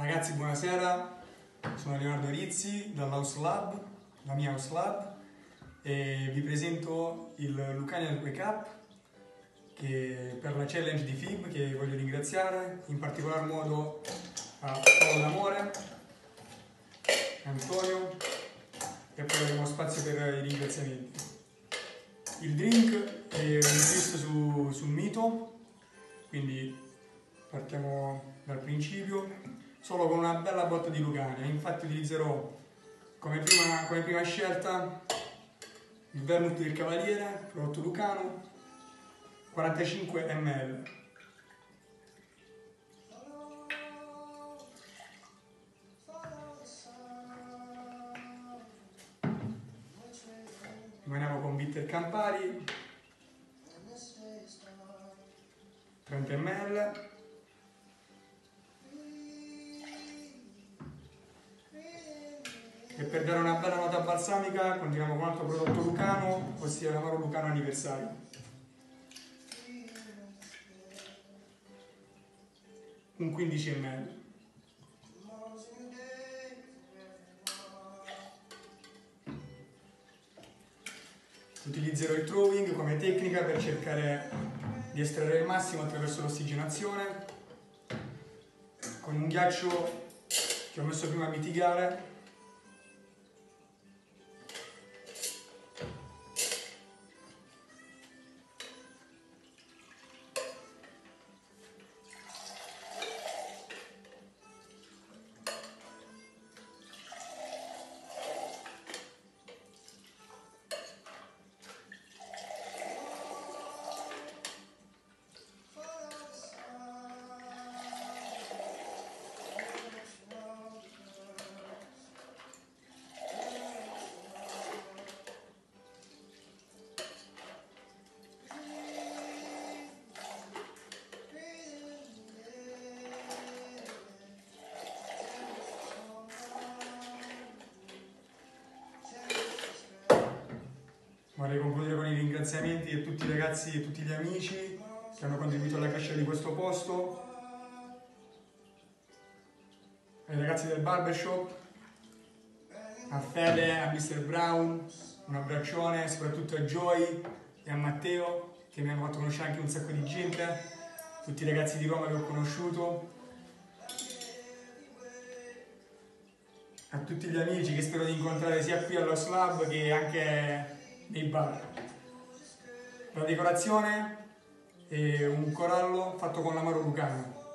Ragazzi, buonasera. Sono Leonardo Rizzi dall'House Lab, la mia House Lab, e vi presento il Lucanian Wake Up che per la challenge di FIB che voglio ringraziare, in particolar modo a Paolo D'Amore, Antonio e poi avremo spazio per i ringraziamenti. Il drink è un su, sul mito, quindi partiamo dal principio solo con una bella botta di Lucania. Infatti utilizzerò come prima, come prima scelta il vermouth del Cavaliere, prodotto Lucano, 45 ml. Rimaniamo con bitter Campari, 30 ml. E per dare una bella nota balsamica continuiamo con un altro prodotto lucano, ossia l'amaro lucano anniversario. Un 15 ml. Utilizzerò il throwing come tecnica per cercare di estrarre il massimo attraverso l'ossigenazione con un ghiaccio che ho messo prima a mitigare Vorrei concludere con i ringraziamenti a tutti i ragazzi e tutti gli amici che hanno contribuito alla crescita di questo posto, ai ragazzi del barbershop, a Fede, a Mr. Brown, un abbraccione, soprattutto a Joy e a Matteo che mi hanno fatto conoscere anche un sacco di gente, tutti i ragazzi di Roma che ho conosciuto, a tutti gli amici che spero di incontrare sia qui allo Slab che anche nei bar. La decorazione è un corallo fatto con l'amaro lucano.